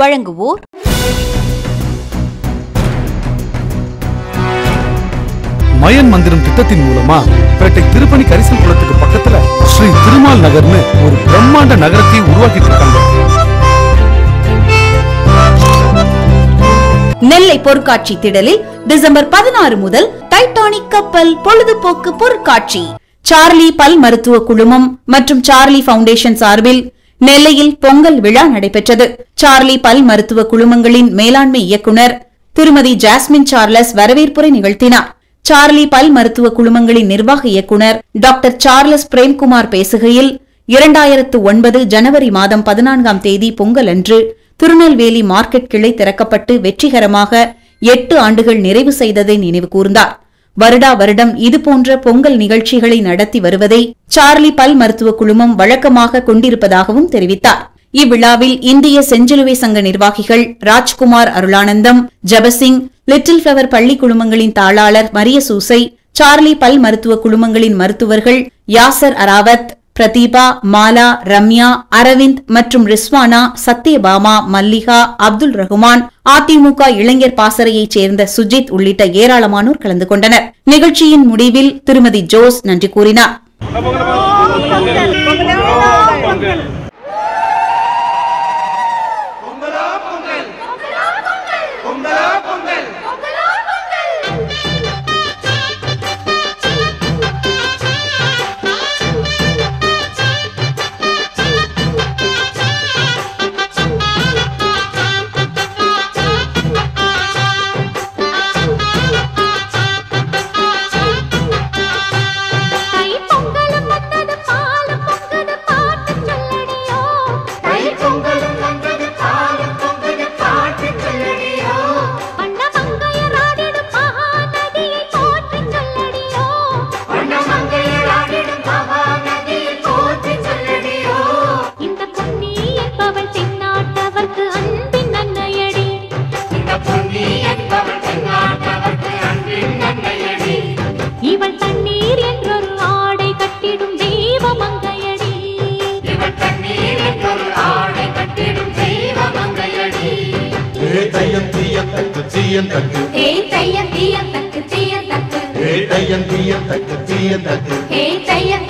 வழங்குவோர். மயன் மந்திரம் திட்டத்தின் மூலமா பேட்டை திருப்பணி கரிசல் குளத்துக்கு பக்கத்துல ஸ்ரீ திருமால் நகர்னு ஒரு பிரம்மாண்ட நகரத்தை உருவாக்கிட்டு இருக்காங்க. நெல்லை பொருட்காட்சி திடலில் டிசம்பர் பதினாறு முதல் டைட்டானிக் கப்பல் பொழுதுபோக்கு பொருட்காட்சி. சார்லி பல் மருத்துவ குழுமம் மற்றும் சார்லி ஃபவுண்டேஷன் சார்பில் நெல்லையில் பொங்கல் விழா நடைபெற்றது. சார்லி பல் மருத்துவ குழுமங்களின் மேலாண்மை இயக்குனர் திருமதி ஜாஸ்மின் சார்லஸ் வரவேற்புரை நிகழ்த்தினார். சார்லி பல் மருத்துவ குழுமங்களின் நிர்வாக இயக்குனர் டாக்டர் சார்லஸ் பிரேம்குமார் பேசுகையில் இரண்டாயிரத்து ஒன்பது ஜனவரி மாதம் பதினான்காம் தேதி பொங்கல் அன்று திருநெல்வேலி மார்க்கெட் கிளை திறக்கப்பட்டு வெற்றிகரமாக எட்டு ஆண்டுகள் நிறைவு செய்ததை நினைவு கூர்ந்தார். வருடா வருடம் இதுபோன்ற பொங்கல் நிகழ்ச்சிகளை நடத்தி வருவதை சார்லி பல் மருத்துவ குழுமம் வழக்கமாக கொண்டிருப்பதாகவும் தெரிவித்தார். இவ்விழாவில் இந்திய செஞ்சிலுவை சங்க நிர்வாகிகள் ராஜ்குமார் அருளானந்தம் ஜபசிங் லிட்டில் பிளவர் பள்ளி குழுமங்களின் தாளாளர் மரிய சூசை சார்லி பல் மருத்துவ குழுமங்களின் மருத்துவர்கள் யாசர் அராவத் பிரதீபா மாலா ரம்யா அரவிந்த் மற்றும் ரிஸ்வானா சத்யபாமா மல்லிகா அப்துல் ரஹ்மான் அதிமுக இளைஞர் பாசறையைச் சேர்ந்த சுஜித் உள்ளிட்ட ஏராளமானோர் கலந்து கொண்டனர். நிகழ்ச்சியின் முடிவில் திருமதி ஜோஸ் நன்றி கூறினார். தீயம் தக்கு ஹே தையம் தீயம் தக்கு தீயம் தக்கு ஏ தையம் தீயம் தக்கு தீயம் தக்கு ஹே தையம்